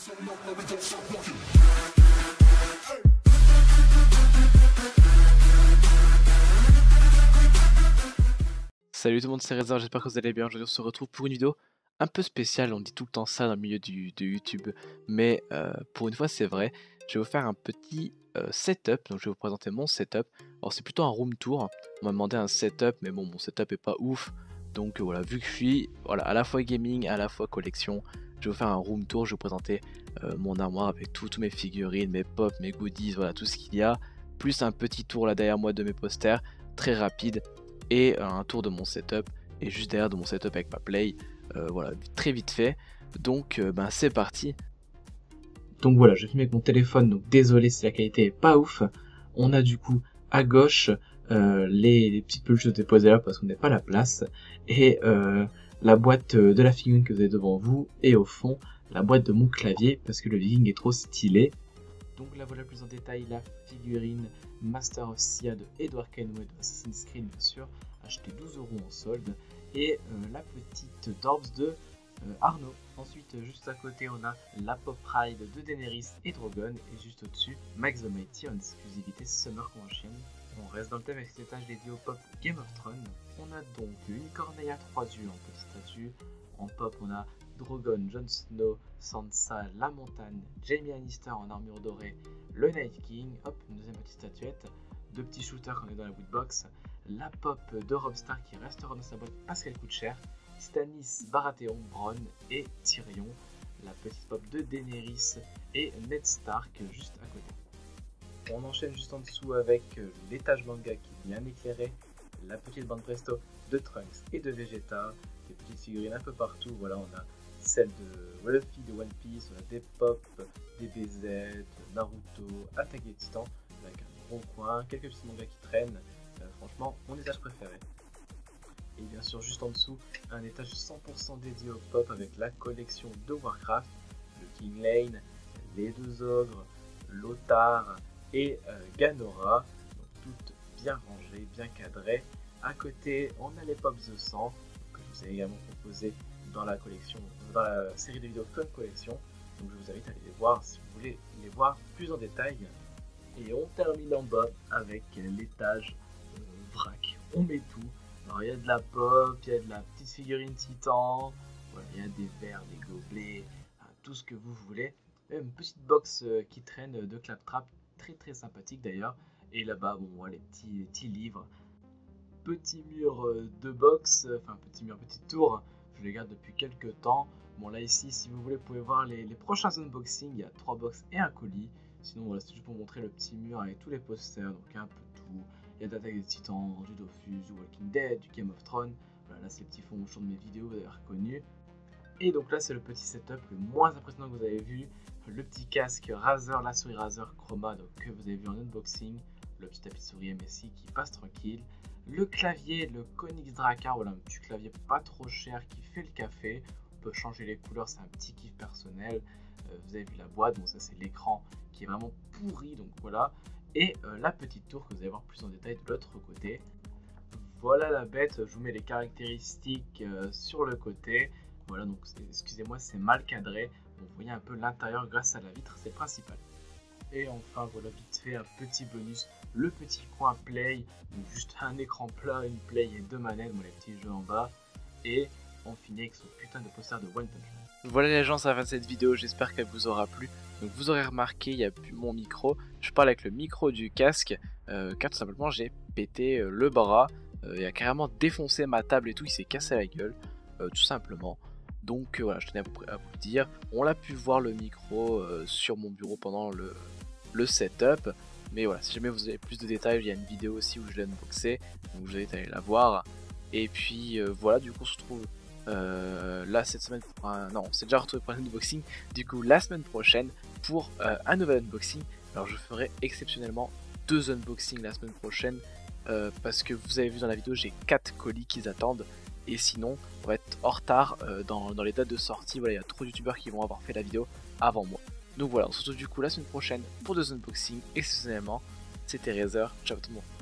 Salut tout le monde, c'est Reza, j'espère que vous allez bien. Aujourd'hui, on se retrouve pour une vidéo un peu spéciale. On dit tout le temps ça dans le milieu du, de YouTube, mais euh, pour une fois, c'est vrai. Je vais vous faire un petit euh, setup. Donc, je vais vous présenter mon setup. Alors, c'est plutôt un room tour. On m'a demandé un setup, mais bon, mon setup est pas ouf. Donc, euh, voilà, vu que je suis voilà, à la fois gaming, à la fois collection, je vais vous faire un room tour. Je vais vous présenter mon armoire avec toutes mes figurines, mes pop, mes goodies, voilà, tout ce qu'il y a. Plus un petit tour là derrière moi de mes posters, très rapide et un tour de mon setup et juste derrière de mon setup avec ma play. Euh, voilà, très vite fait. Donc euh, ben c'est parti. Donc voilà, je filme avec mon téléphone, donc désolé si la qualité est pas ouf. On a du coup à gauche euh, les, petites peluches de déposer là parce qu'on n'a pas la place et la boîte de la figurine que vous avez devant vous et au fond la boîte de mon clavier parce que le viking est trop stylé. Donc là voilà plus en détail la figurine Master of Sia de Edward Kenway de Assassin's Creed bien sûr, acheté 12 euros en solde, et euh, la petite Dorbs de euh, Arnaud. Ensuite juste à côté on a la Pop Ride de Daenerys et Drogon, et juste au-dessus Max the Mighty en exclusivité Summer Convention. On reste dans le thème avec cet étage dédié au pop Game of Thrones. On a donc une corneille à trois yeux en petite statue. En pop, on a Drogon, Jon Snow, Sansa, La Montagne, Jamie Lannister en armure dorée, le Night King, hop, une deuxième petite statuette, deux petits shooters qu'on est dans la bootbox, la pop de Rob Stark qui restera dans sa boîte parce qu'elle coûte cher, Stannis, Baratheon, Bronn et Tyrion, la petite pop de Daenerys et Ned Stark juste à côté. On enchaîne juste en dessous avec euh, l'étage manga qui est bien éclairé, la petite bande presto de Trunks et de Vegeta, des petites figurines un peu partout, voilà on a celle de Luffy de One Piece, on a des Pop, des BZ, Naruto, Attaque des Titans, avec un gros coin, quelques petits mangas qui traînent. Euh, franchement, mon étage préféré. Et bien sûr, juste en dessous, un étage 100% dédié au pop avec la collection de Warcraft, le King Lane, les deux ogres, Lothar et euh, Ganora. Toutes bien rangées, bien cadrées. À côté, on a les Pop The 100 que je vous ai également proposé dans la collection, dans la série de vidéos Fun Collection. Donc je vous invite à aller les voir si vous voulez les voir plus en détail. Et on termine en bas avec l'étage euh, vrac. On met tout. Alors il y a de la pop, il y a de la petite figurine titan, il y a des verres, des gobelets, tout ce que vous voulez. Une petite box euh, qui traîne de claptrap, très très sympathique d'ailleurs. Et là-bas, bon, voilà, les petits, petits livres. Petit mur euh, de box, enfin petit mur, petit tour je les garde depuis quelques temps. Bon là ici, si vous voulez, vous pouvez voir les, prochains unboxings. Il y a trois box et un colis. Sinon voilà, c'est juste pour montrer le petit mur avec tous les posters, donc un peu tout. Il y a d'Attaque des Titans, du Dofus, du Walking Dead, du Game of Thrones. Voilà, là c'est les petits fonds de mes vidéos, vous avez reconnu. Et donc là c'est le petit setup le moins impressionnant que vous avez vu. Le petit casque Razer, la souris Razer Chroma donc, que vous avez vu en unboxing. Le petit tapis de souris MSI qui passe tranquille. Le clavier, le Konix Drakkar, voilà un petit clavier pas trop cher qui fait le café. On peut changer les couleurs, c'est un petit kiff personnel. Euh, vous avez vu la boîte, donc ça c'est l'écran qui est vraiment pourri, donc voilà. Et euh, la petite tour que vous allez voir plus en détail de l'autre côté. Voilà la bête, je vous mets les caractéristiques euh, sur le côté. Voilà, donc excusez-moi, c'est mal cadré. vous voyez un peu l'intérieur grâce à la vitre, c'est principal. Et enfin, voilà vite fait un petit bonus, le petit coin play, donc juste un écran plat, une play et deux manettes, bon, les petits jeux en bas. Et on finit avec ce putain de poster de One Punch Voilà les gens, ça va cette vidéo, j'espère qu'elle vous aura plu. Donc vous aurez remarqué, il n'y a plus mon micro, je parle avec le micro du casque, euh, car tout simplement j'ai pété euh, le bras, euh, il a carrément défoncé ma table et tout, il s'est cassé la gueule, tout simplement. Donc voilà, je tenais à vous, à vous dire, on l'a pu voir le micro sur mon bureau pendant le, setup. Mais voilà, si jamais vous avez plus de détails, il y a une vidéo aussi où je l'ai unboxé, donc vous à aller la voir. Et puis euh, voilà, du coup on se retrouve euh, là cette semaine, non, on s'est déjà retrouvé pour un unboxing, du coup la semaine prochaine pour euh, un nouvel unboxing. Alors je ferai exceptionnellement deux unboxings la semaine prochaine, parce que vous avez vu dans la vidéo, j'ai quatre colis qui attendent. Et sinon, on va être en retard dans, dans les dates de sortie. Voilà, il y a trop de youtubeurs qui vont avoir fait la vidéo avant moi. Donc voilà, on se retrouve du coup la semaine prochaine pour deux unboxings exceptionnellement. C'était Razer, ciao tout le monde.